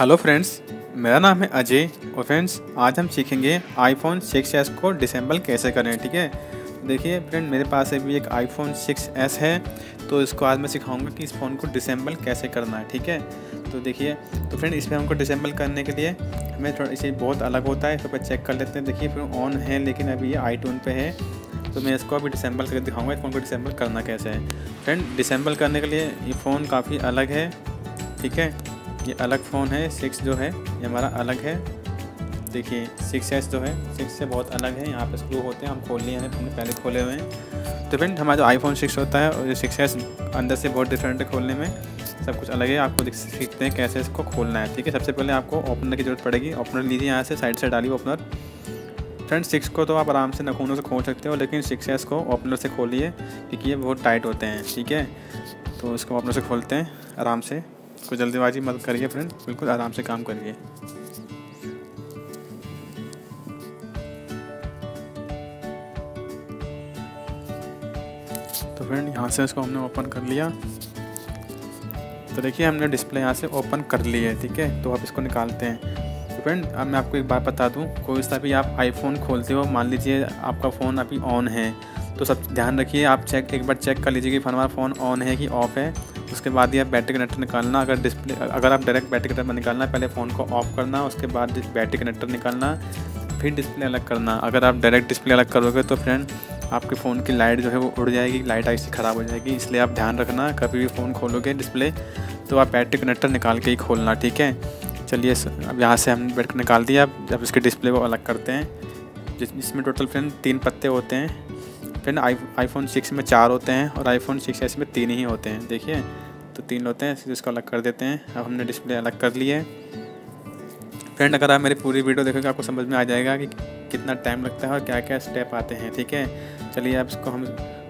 Hello friends मेरा नाम है अजय और फ्रेंड्स आज हम सीखेंगे आईफोन 6s को डिसेंबल कैसे करें, ठीक है? देखिए फ्रेंड मेरे पास अभी एक आईफोन 6s है तो इसको आज मैं सिखाऊँगा कि इस फ़ोन को डिसेंबल कैसे करना है, ठीक है? तो देखिए तो फ्रेंड इसमें हमको डिसेंबल करने के लिए हमें थोड़ा इसे बहुत अलग होता है तो फिर चेक कर लेते हैं। देखिए फिर ऑन है, लेकिन अभी ये आई पे है तो मैं इसको अभी डिसेंबल करके दिखाऊँगा, इस फ़ोन को डिसेंबल करना कैसे है। फ्रेंड डिसेंबल करने के लिए ये फ़ोन काफ़ी अलग है, ठीक है? ये अलग फ़ोन है, सिक्स जो है, ये हमारा अलग है। देखिए, सिक्स एस जो है, सिक्स से बहुत अलग है, यहाँ पे स्क्रू होते हैं, हम खोल लिए हैं, हमने पहले खोले हुए हैं। तो फ्रेंड, हमारा जो आईफोन सिक्स होता है और जो सिक्स एस अंदर से बहुत डिफरेंट है खोलने में, सब कुछ अलग है, आपको सीखते हैं कैसे इसको खोलना है, ठीक है? सबसे पहले आपको ओपनर की ज़रूरत पड़ेगी ओपनर लीजिए यहाँ से साइड से डालिए ओपनर फ्रेंड, सिक्स को तो आप आराम से नखूनों से खोल सकते हो, लेकिन सिक्स एस को ओपनर से खोलिए, क्योंकि ये बहुत टाइट होते हैं, ठीक है? तो इसको ओपनर से खोलते हैं, आराम से। कोई जल्दीबाजी मत करिए फ्रेंड बिल्कुल आराम से काम करिए। तो फ्रेंड यहाँ से इसको हमने ओपन कर लिया। तो देखिए, हमने डिस्प्ले यहाँ से ओपन कर ली है, ठीक है? तो आप इसको निकालते हैं। तो फ्रेंड अब मैं आपको एक बात बता दूँ, कोई सा भी आप आईफोन खोलते हो, मान लीजिए आपका फ़ोन अभी ऑन है तो सब ध्यान रखिए, आप चेक एक बार चेक कर लीजिए कि हमारा फ़ोन ऑन है कि ऑफ़ है। उसके बाद ही आप बैटरी कनेक्टर निकालना, अगर डिस्प्ले अगर आप डायरेक्ट बैटरी कनेक्टर निकालना पहले फ़ोन को ऑफ़ करना, उसके बाद बैटरी कनेक्टर निकालना, फिर डिस्प्ले अलग करना। अगर आप डायरेक्ट डिस्प्ले अलग करोगे तो फ्रेंड आपके फ़ोन की लाइट जो है वो उड़ जाएगी लाइट ऐसी ख़राब हो जाएगी। इसलिए आप ध्यान रखना, कभी भी फ़ोन खोलोगे डिस्प्ले तो आप बैटरी कनेक्टर निकाल के ही खोलना, ठीक है? चलिए अब यहाँ से हमने बैटरी निकाल दिया, अब इसके डिस्प्ले को अलग करते हैं जिसमें टोटल फ्रेंड तीन पत्ते होते हैं। फ्रेंड आई आईफोन सिक्स में चार होते हैं और आईफोन सिक्स एस में तीन ही होते हैं, देखिए। तो तीन होते हैं इसको अलग कर देते हैं। अब हमने डिस्प्ले अलग कर लिए फ्रेंड अगर आप मेरी पूरी वीडियो देखोगे, आपको समझ में आ जाएगा कि कितना टाइम लगता है और क्या क्या स्टेप आते हैं, ठीक है? चलिए, अब इसको हम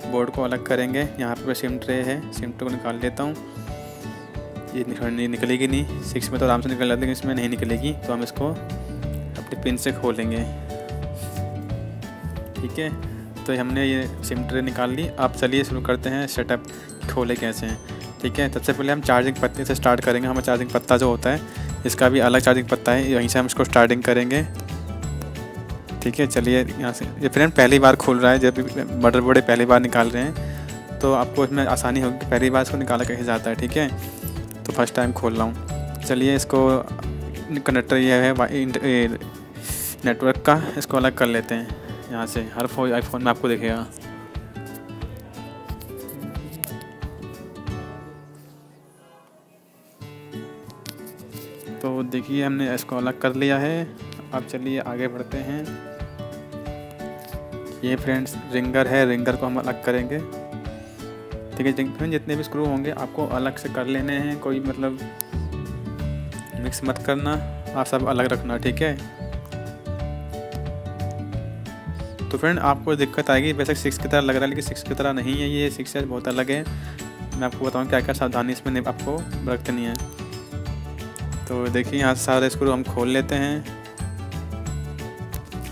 बोर्ड को अलग करेंगे। यहाँ पर सिम ट्रे है। सिम ट्रे को निकाल लेता हूँ। ये निकल निकलेगी नहीं। सिक्स में तो आराम से निकल जाती है इसमें नहीं निकलेगी। तो हम इसको अपने पिन से खोलेंगे। ठीक है? तो हमने ये सिम ट्रे निकाल ली। अब चलिए शुरू करते हैं सेटअप खोले कैसे हैं। ठीक है, सबसे पहले हम चार्जिंग पत्ते से स्टार्ट करेंगे। हमारा चार्जिंग पत्ता जो होता है, इसका भी अलग चार्जिंग पत्ता है। यहीं से हम इसको स्टार्टिंग करेंगे। ठीक है, चलिए यहाँ से। ये फ्रेंड पहली बार खोल रहा है, जब बड़े बड़े पहली बार निकाल रहे हैं तो आपको इसमें आसानी होगी। पहली बार इसको निकाला कैसे जाता है, ठीक है? तो फ़र्स्ट टाइम खोल रहा हूँ। चलिए इसको कनेक्टर ये है नेटवर्क का, इसको अलग कर लेते हैं। यहाँ से, हर फ़ोन आईफोन में आपको देखेगा। तो देखिए, हमने इसको अलग कर लिया है। अब चलिए आगे बढ़ते हैं। ये फ्रेंड्स, रिंगर है। रिंगर को हम अलग करेंगे। ठीक है फ्रेंड जितने भी स्क्रू होंगे, आपको अलग से कर लेने हैं। कोई मतलब मिक्स मत करना। आप सब अलग रखना, ठीक है? तो फ्रेंड आपको दिक्कत आएगी। वैसे सिक्स की तरह लग रहा है, लेकिन सिक्स की तरह नहीं है ये। सिक्स बहुत अलग है। मैं आपको बताऊँ क्या क्या सावधानी इसमें आपको बरतनी है। तो देखिए, यहाँ सारे स्क्रू हम खोल लेते हैं।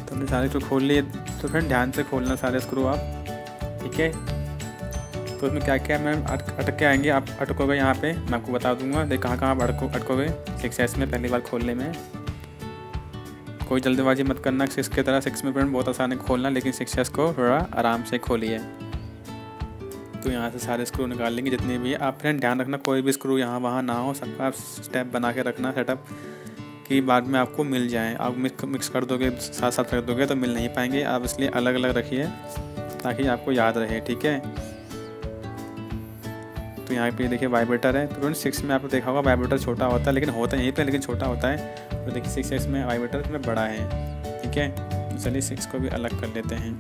तो हमने सारे स्क्रू खोल लिए। तो फ्रेंड ध्यान से खोलना सारे स्क्रू आप, ठीक है? तो इसमें क्या क्या मैम अटक के आएँगे? आप अटकोगे यहाँ पे, मैं आपको बता दूँगा। देख कहाँ कहाँ आप अटको अटकोगे? सिक्स एस में पहली बार खोलने में। कोई जल्दबाजी मत करना, सिक्स की तरह सिक्स में फ्रेंड बहुत आसान है खोलना, लेकिन सिक्स को थोड़ा आराम से खोलिए। तो यहाँ से सारे स्क्रू निकाल लेंगे, जितने भी आप फ्रेंड ध्यान रखना, कोई भी स्क्रू यहाँ वहाँ ना हो, सबका आप स्टेप बना के रखना सेटअप कि बाद में आपको मिल जाए। आप मिक्स मिक्स कर दोगे साथ साथ रख दोगे तो मिल नहीं पाएँगे। आप इसलिए अलग अलग रखिए, ताकि आपको याद रहे, ठीक है? तो यहाँ पे देखिए वाइब्रेटर है। तो सिक्स में आपको देखा होगा वाइब्रेटर छोटा होता है, लेकिन होता है यहीं पे, लेकिन छोटा होता है। तो देखिए सिक्स एक्स में वाइब्रेटर में बड़ा है, ठीक है? तो चलिए सिक्स को भी अलग कर लेते हैं।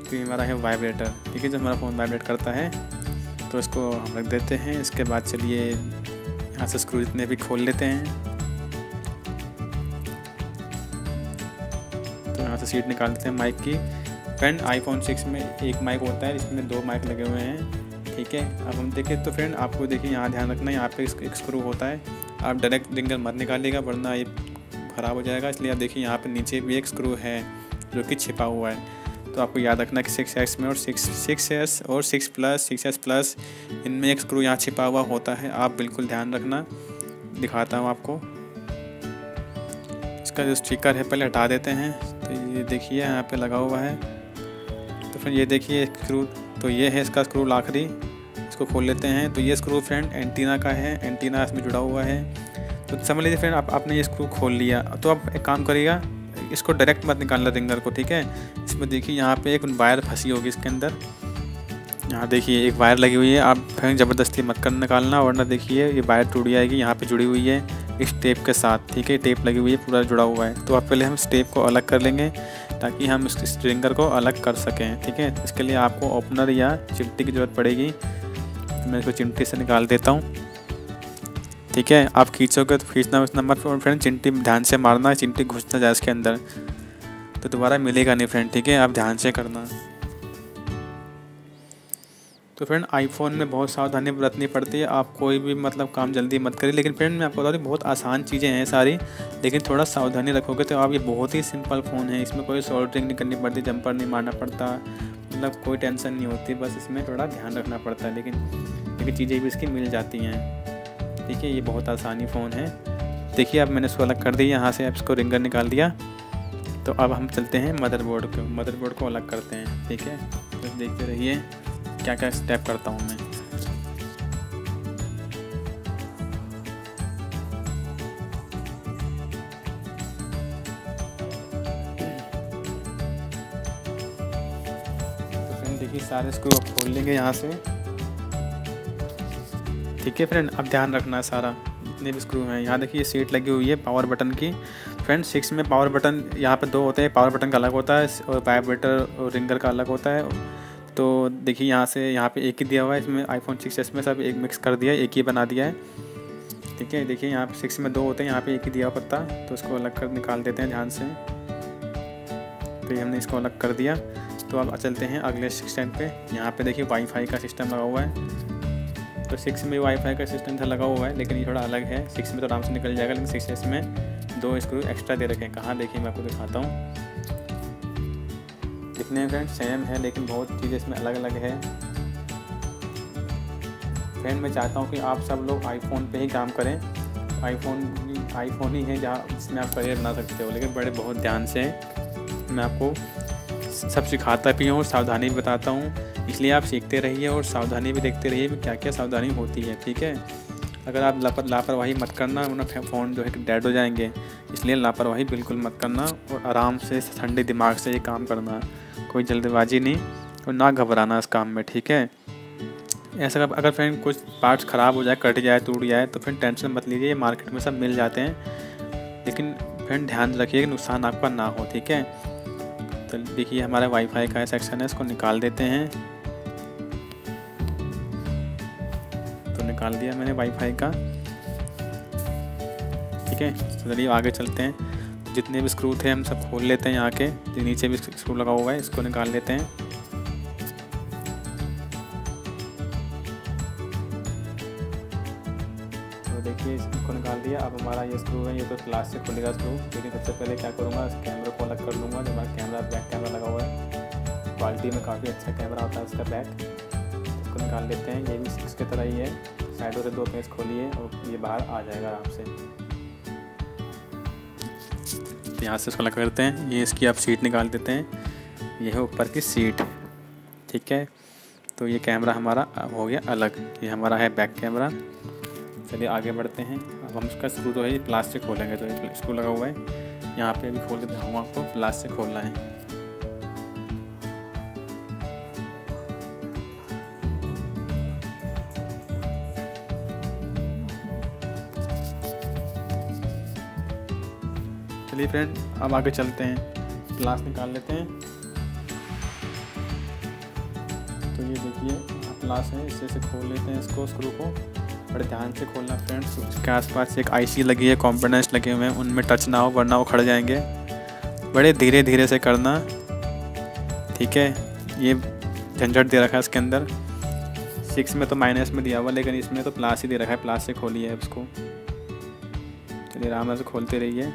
तो ये हमारा है वाइब्रेटर ठीक है? जब हमारा फ़ोन वाइब्रेट करता है तो इसको हम रख देते हैं। इसके बाद चलिए यहाँ से स्क्रू जितने भी खोल लेते हैं। तो यहाँ से सीट निकाल देते हैं माइक की। फ्रेंड आईफोन सिक्स में एक माइक होता है इसमें दो माइक लगे हुए हैं। ठीक है? अब हम देखें तो फ्रेंड, आपको देखिए यहाँ ध्यान रखना है, यहाँ पे एक स्क्रू होता है। आप डायरेक्ट रिंगर मत निकालिएगा, वरना ये ख़राब हो जाएगा। इसलिए आप देखिए यहाँ पर नीचे भी एक स्क्रू है, जो कि छिपा हुआ है। तो आपको याद रखना कि सिक्स एक्स में और सिक्स सिक्स एस और six plus six S plus इनमें एक स्क्रू यहाँ छिपा हुआ होता है। आप बिल्कुल ध्यान रखना, दिखाता हूँ आपको। इसका जो स्टिकर है, पहले हटा देते हैं। तो ये देखिए, यहाँ पे लगा हुआ है। तो फिर ये देखिए स्क्रू तो ये है इसका स्क्रू लाखरी इसको खोल लेते हैं। तो ये स्क्रू फ्रेंड एंटीना का है। एंटीना इसमें जुड़ा हुआ है। तो समझ लीजिए फ्रेंड आप, आपने ये स्क्रू खोल लिया। तो आप एक काम करिएगा, इसको डायरेक्ट मत निकालना रिंगर को, ठीक है? इसमें देखिए यहाँ पे एक वायर फंसी होगी इसके अंदर। यहाँ देखिए, एक वायर लगी हुई है। आप फिर ज़बरदस्ती मत कर निकालना, वरना देखिए ये वायर टूट जाएगी, यहाँ पे जुड़ी हुई है इस टेप के साथ, ठीक है? टेप लगी हुई है, पूरा जुड़ा हुआ है। तो आप पहले हम इस टेप को अलग कर लेंगे। ताकि हम इस स्ट्रिंगर को अलग कर सकें, ठीक है? इसके लिए आपको ओपनर या चिमटी की ज़रूरत पड़ेगी। मैं इसको चिमटी से निकाल देता हूँ। ठीक है? आप खींचोगे तो खींचना उस नंबर पर फ्रेंड चिमटी ध्यान से मारना, चिमटी घुसना जाए इसके अंदर। तो दोबारा मिलेगा नहीं, फ्रेंड, ठीक है? आप ध्यान से करना। तो फ्रेंड आईफोन में बहुत सावधानी बरतनी पड़ती है। आप कोई भी मतलब काम जल्दी मत करिए। लेकिन फ्रेंड मैं आपको बता दूँ, बहुत आसान चीज़ें हैं सारी। लेकिन थोड़ा सावधानी रखोगे तो आप, ये बहुत ही सिंपल फ़ोन है। इसमें कोई सोल्डरिंग नहीं करनी पड़ती जंपर नहीं मारना पड़ता। मतलब कोई टेंशन नहीं होती, बस इसमें थोड़ा ध्यान रखना पड़ता है। लेकिन लेकिन चीज़ें भी इसकी मिल जाती हैं। ठीक है, ये बहुत आसानी फ़ोन है। देखिए, अब मैंने इसको अलग कर दिया, यहाँ से अब इसको रिंगर निकाल दिया। तो अब हम चलते हैं मदरबोर्ड को मदरबोर्ड को अलग करते हैं। ठीक है तो देखते रहिए। क्या क्या स्टेप करता हूँ मैं? तो देखिए, सारे स्क्रू खोल लेंगे यहाँ से। ठीक है फ्रेंड अब ध्यान रखना है सारा, जितने भी स्क्रू हैं। यहाँ देखिए सीट लगी हुई है पावर बटन की। फ्रेंड सिक्स में पावर बटन यहाँ पे दो होते हैं। पावर बटन का अलग होता है और वाइब्रेटर और रिंगर का अलग होता है। तो देखिए, यहाँ से, यहाँ पे एक ही दिया हुआ है, इसमें आईफोन सिक्स एस में सब एक मिक्स कर दिया है, एक ही बना दिया है। ठीक है, देखिए, यहाँ पे सिक्स में दो होते हैं, यहाँ पे एक ही दिया पत्ता तो उसको अलग कर, निकाल देते हैं ध्यान से। तो ये हमने इसको अलग कर दिया। तो अब चलते हैं अगले सिक्स स्टैंड पे। यहाँ पे देखिए वाईफाई का सिस्टम लगा हुआ है। तो सिक्स में वाईफाई का सिस्टम था, लगा हुआ है, लेकिन ये थोड़ा अलग है। सिक्स में तो आराम से निकल जाएगा, लेकिन सिक्स एस में दो स्क्रू एक्स्ट्रा दे रखे हैं। कहाँ देखिए मैं आपको दिखाता हूँ। दिखने में सेम है, लेकिन बहुत चीज़ें इसमें अलग अलग है। फ्रेंड मैं चाहता हूँ कि आप सब लोग आईफोन पे ही काम करें। आईफोन आईफोन ही है जहाँ जिसमें आप करियर बना सकते हो, लेकिन बड़े बहुत ध्यान से मैं आपको सब सिखाता भी हूँ सावधानी भी बताता हूँ। इसलिए आप सीखते रहिए और सावधानी भी देखते रहिए क्या क्या सावधानी होती है, ठीक है? अगर आप लापर, लापरवाही मत करना, वरना फ़ोन जो है डेड हो जाएँगे। इसलिए लापरवाही बिल्कुल मत करना और आराम से, ठंडे दिमाग से ये काम करना। कोई जल्दबाजी नहीं और ना घबराना इस काम में, ठीक है? ऐसा अगर फ्रेंड कुछ पार्ट्स ख़राब हो जाए, कट जाए, टूट जाए तो फिर टेंशन मत लीजिए मार्केट में सब मिल जाते हैं। लेकिन फ्रेंड ध्यान रखिए नुकसान आपका ना हो, ठीक है? तो देखिए, हमारा वाईफाई का सेक्शन है, इसको निकाल देते हैं। तो निकाल दिया मैंने वाईफाई का। ठीक है? तो चलिए आगे चलते हैं। जितने भी स्क्रू थे हम सब खोल लेते हैं यहाँ के। नीचे भी स्क्रू लगा हुआ है, इसको निकाल लेते हैं। तो देखिए, इसको निकाल दिया। अब हमारा ये स्क्रू है, ये तो क्लास से खुलेगा स्क्रू लेकिन सबसे पहले क्या करूँगा, इस कैमरे को अलग कर लूँगा जो हमारा कैमरा बैक कैमरा लगा हुआ है। क्वालिटी में काफ़ी अच्छा कैमरा होता है इसका बैक इसको निकाल लेते हैं। ये भी सिक्स की तरह ही है। साइडों से दो पेज खोलिए और ये बाहर आ जाएगा आराम से। तो यहाँ से इसको लगा करते हैं। ये इसकी आप सीट निकाल देते हैं। ये है ऊपर की सीट। ठीक है? तो ये कैमरा हमारा अब हो गया अलग। ये हमारा है बैक कैमरा। चलिए आगे बढ़ते हैं। अब हम इसका स्क्रू तो है प्लास्टिक खोलेंगे। तो स्क्रू लगा हुआ है। यहाँ पे भी खोल देता हूँ आपको, प्लास्टिक खोलना है। चलिए फ्रेंड अब आगे चलते हैं। ग्लास निकाल लेते हैं। तो ये देखिए ग्लास है, इसे से खोल लेते हैं इसको स्क्रू को। बड़े ध्यान से खोलना फ्रेंड्स उसके आसपास एक आईसी लगी है कॉम्पोनेंट्स लगे हुए हैं। उनमें टच ना हो, वरना वो खड़ जाएँगे। बड़े धीरे धीरे से करना। ठीक है, ये झंझट दे रखा है इसके अंदर। सिक्स में तो माइनस में दिया हुआ, लेकिन इसमें तो प्लास ही दे रखा है। प्लास से खोली है उसको चलिए आराम से खोलते रहिए।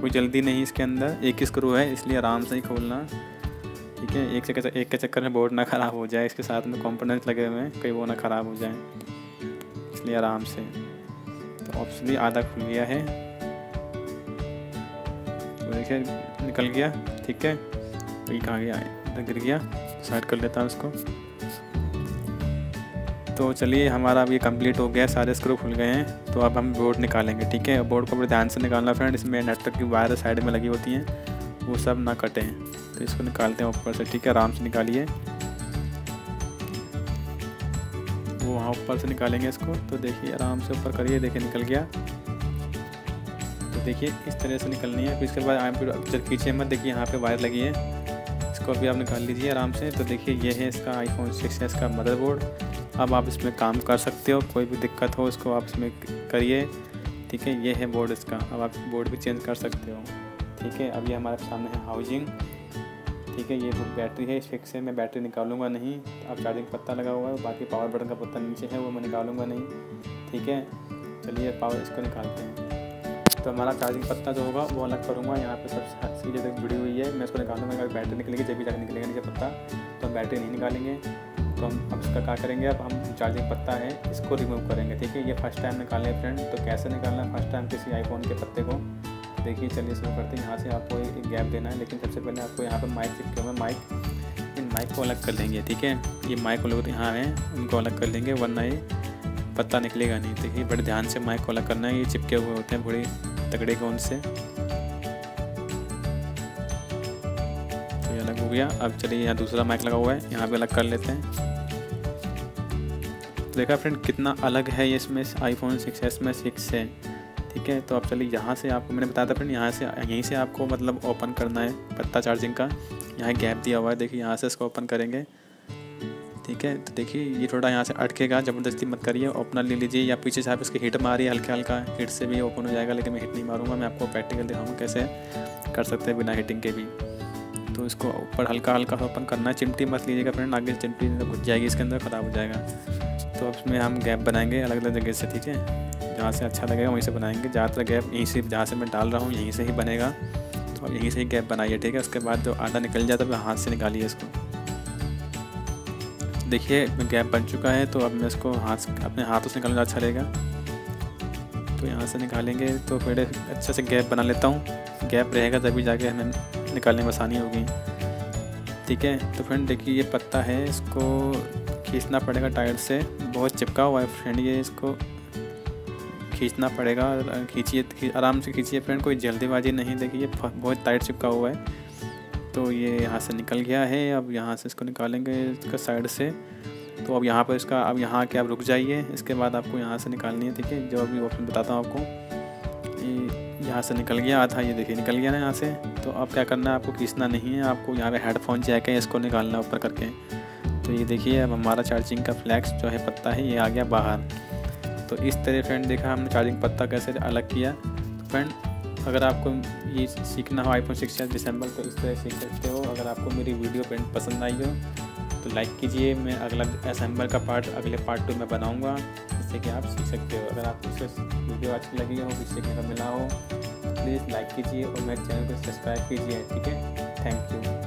कोई जल्दी नहीं इसके अंदर। एक ही स्क्रू है, इसलिए आराम से ही खोलना। ठीक है, एक चक्कर एक के चक्कर में बोर्ड ना ख़राब हो जाए, इसके साथ में कंपोनेंट्स लगे हुए हैं, कहीं वो ना ख़राब हो जाए। इसलिए आराम से। तो ऑप्शनली आधा खुल गया है। तो देखिए, निकल गया। ठीक है तो ये कहाँ गया गिर गया। साइड कर लेता हूँ उसको तो चलिए, हमारा अब ये कंप्लीट हो गया है सारे स्क्रू खुल गए हैं। तो अब हम बोर्ड निकालेंगे, ठीक है? बोर्ड को बड़े ध्यान से निकालना फ्रेंड, इसमें नेटवर्क की वायर साइड में लगी होती हैं, वो सब ना कटें। तो इसको निकालते हैं ऊपर से, ठीक है? आराम से निकालिए। वो वहाँ ऊपर से निकालेंगे इसको। तो देखिए, आराम से ऊपर करिए, देखिए निकल गया। तो देखिए, इस तरह से निकलनी है। फिर इसके बाद आप जब खींचे मत, देखिए यहाँ पे वायर लगी है। इसको अभी आप निकाल लीजिए आराम से। तो देखिए, ये है इसका आईफोन सिक्स का मदरबोर्ड अब आप इसमें काम कर सकते हो, कोई भी दिक्कत हो, इसको आप इसमें करिए। ठीक है, ये है बोर्ड इसका, अब आप बोर्ड भी चेंज कर सकते हो। ठीक है अभी हमारे सामने है हाउजिंग ठीक है, ये वो बैटरी है, इस फिक्स है, मैं बैटरी निकालूँगा नहीं, अब चार्जिंग पत्ता लगा हुआ है, बाकी पावर बटन का पत्ता नीचे है, वो मैं निकालूँगा नहीं। ठीक है, चलिए पावर इसको निकालते हैं। तो हमारा चार्जिंग पत्ता जो होगा, वो अलग करूँगा, यहाँ पे सब सीधे तक जुड़ी हुई है, मैं इसको निकालूँगा, अगर बैटरी निकलेगी, जब भी जाकर निकलेगा नीचे पत्ता तो हम बैटरी नहीं निकालेंगे। तो हम अब इसका क्या करेंगे? अब हम चार्जिंग पत्ता है, इसको रिमूव करेंगे। ठीक है ये फ़र्स्ट टाइम निकालें फ्रेंड तो कैसे निकालना है? फ़र्स्ट टाइम किसी आईफोन के पत्ते को। देखिए, चलिए शुरू करते हैं। यहाँ से आपको एक गैप देना है, लेकिन सबसे पहले आपको यहाँ पर माइक चिपके हुए माइक इन माइक को अलग कर लेंगे, ठीक है? ये माइक लोग यहाँ हैं, उनको अलग कर लेंगे, वरना ये पत्ता निकलेगा नहीं। देखिए, बड़े ध्यान से माइक को अलग करना है। ये चिपके हुए होते हैं, बड़े तगड़े गोंद से। तो अलग हो गया। अब चलिए, यहाँ दूसरा माइक लगा हुआ है। यहाँ पे अलग कर लेते हैं। तो देखा फ्रेंड, कितना अलग है ये इसमें आईफोन सिक्स एस में सिक्स है। ठीक है तो आप चलिए यहाँ से आपको, मैंने बताया था फ्रेंड, यहाँ से, यहीं से आपको मतलब ओपन करना है पत्ता चार्जिंग का। यहाँ गैप दिया हुआ है, देखिए यहाँ से इसको ओपन करेंगे। ठीक है तो देखिए ये थोड़ा यहाँ से अटकेगा, ज़बरदस्ती मत करिए ओपनर ले लीजिए, या पीछे से आप इसके हीट मारिए हल्का हल्का हीट से भी ओपन हो जाएगा, लेकिन मैं हीट नहीं मारूँगा, मैं आपको प्रैक्टिकल दिखाऊँगा कैसे कर सकते हैं बिना हीटिंग के भी। तो इसको ऊपर हल्का हल्का ओपन करना है। चिमटी मत लीजिएगा फ्रेंड, आगे चिमटी घुस जाएगी, इसके अंदर ख़राब हो जाएगा। तो इसमें हम गैप बनाएँगे अलग अलग जगह से, ठीक है? जहाँ से अच्छा लगेगा वहीं से बनाएँगे। ज़्यादातर गैप, यहीं से, जहाँ से मैं डाल रहा हूँ, यहीं से ही बनेगा। तो अब यहीं से ही गैप बनाइए, ठीक है? उसके बाद जो आधा निकल जाए तो हाथ से निकालिए इसको। देखिए गैप बन चुका है तो अब मैं इसको हाथ अपने हाथों से निकालना अच्छा रहेगा। तो यहाँ से निकालेंगे तो फिर अच्छे से गैप बना लेता हूँ। गैप रहेगा तभी जाके हमें निकालने में आसानी होगी। ठीक है तो फ्रेंड देखिए ये पत्ता है, इसको खींचना पड़ेगा टायर से। बहुत चिपका हुआ है फ्रेंड ये इसको खींचना पड़ेगा। खींचिए आराम से खींचिए फ्रेंड कोई जल्दीबाजी नहीं, देखिए बहुत टाइट चिपका हुआ है। तो ये यहाँ से निकल गया है, अब यहाँ से इसको निकालेंगे इसका साइड से। तो अब यहाँ पर इसका, अब यहाँ के आप रुक जाइए, इसके बाद आपको यहाँ से निकालनी है, ठीक है? जो अभी ऑप्शन बताता हूँ आपको। यहाँ से निकल गया, आधा ये देखिए निकल गया ना यहाँ से। तो अब क्या करना है, आपको खींचना नहीं है, आपको यहाँ पे हेडफोन चेक है, इसको निकालना ऊपर करके। तो ये देखिए, अब हमारा चार्जिंग का फ्लैक्स जो है पत्ता है, ये आ गया बाहर। तो इस तरह फ्रेंड देखा, हमने चार्जिंग पत्ता कैसे अलग किया। तो फ्रेंड अगर आपको ये सीखना हो आईफोन सिक्स दिसंबर तो इस तरह सीख सकते हो। अगर आपको मेरी वीडियो पेंट पसंद आई हो तो लाइक कीजिए। मैं अगला असम्बर का पार्ट अगले पार्ट टू में बनाऊँगा, जिससे कि आप सीख सकते हो। अगर आपको इससे वीडियो अच्छी लगी हो सीखने का मिला हो प्लीज़ लाइक कीजिए और मेरे चैनल को सब्सक्राइब कीजिए ठीक है? Thank you